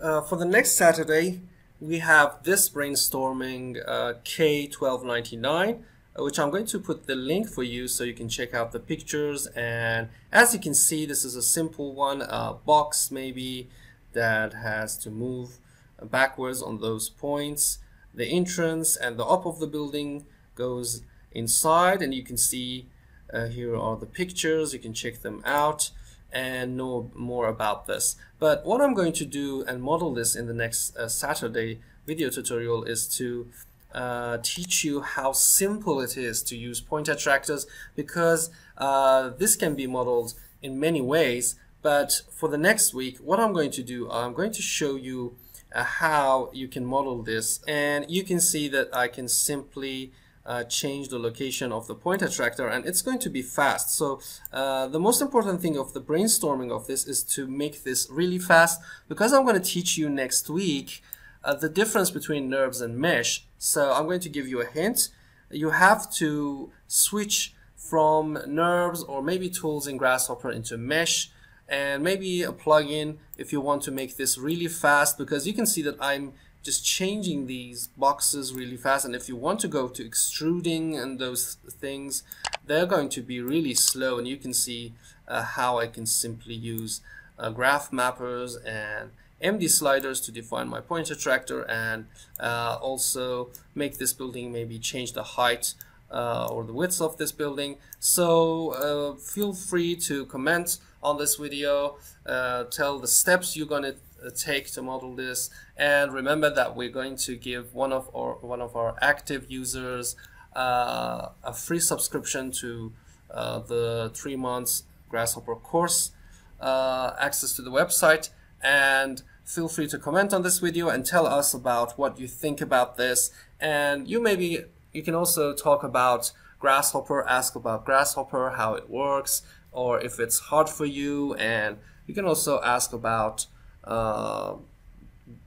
Uh, for the next Saturday, we have this brainstorming uh, K1299, uh, which I'm going to put the link for you so you can check out the pictures. And as you can see, this is a simple one, a box maybe that has to move backwards on those points. The entrance and the up of the building goes inside and you can see uh, here are the pictures. You can check them out and know more about this. But what I'm going to do and model this in the next uh, Saturday video tutorial is to uh, teach you how simple it is to use point attractors because uh, this can be modeled in many ways. But for the next week, what I'm going to do, I'm going to show you uh, how you can model this and you can see that I can simply uh, change the location of the point attractor and it's going to be fast. So uh, the most important thing of the brainstorming of this is to make this really fast because I'm going to teach you next week uh, the difference between NURBS and mesh. So I'm going to give you a hint. You have to switch from NURBS or maybe tools in Grasshopper into mesh and maybe a plugin if you want to make this really fast because you can see that I'm just changing these boxes really fast and if you want to go to extruding and those things they're going to be really slow and you can see uh, how I can simply use uh, graph mappers and MD sliders to define my point attractor and uh, also make this building maybe change the height uh, or the width of this building. So uh, feel free to comment on this video uh, tell the steps you're going to uh, take to model this. And remember that we're going to give one of our one of our active users uh, a free subscription to uh, the three months grasshopper course uh, access to the website. And feel free to comment on this video and tell us about what you think about this. And you maybe you can also talk about grasshopper ask about grasshopper how it works or if it's hard for you and you can also ask about uh,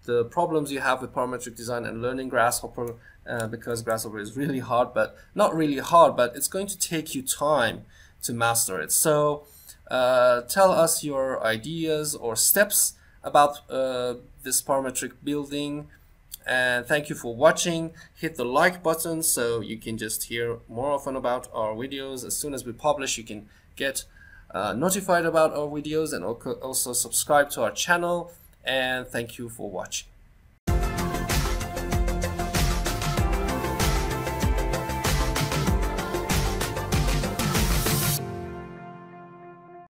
the problems you have with parametric design and learning Grasshopper uh, because Grasshopper is really hard, but not really hard, but it's going to take you time to master it. So uh, tell us your ideas or steps about uh, this parametric building and thank you for watching. Hit the like button so you can just hear more often about our videos. As soon as we publish you can get uh, notified about our videos and also subscribe to our channel. And thank you for watching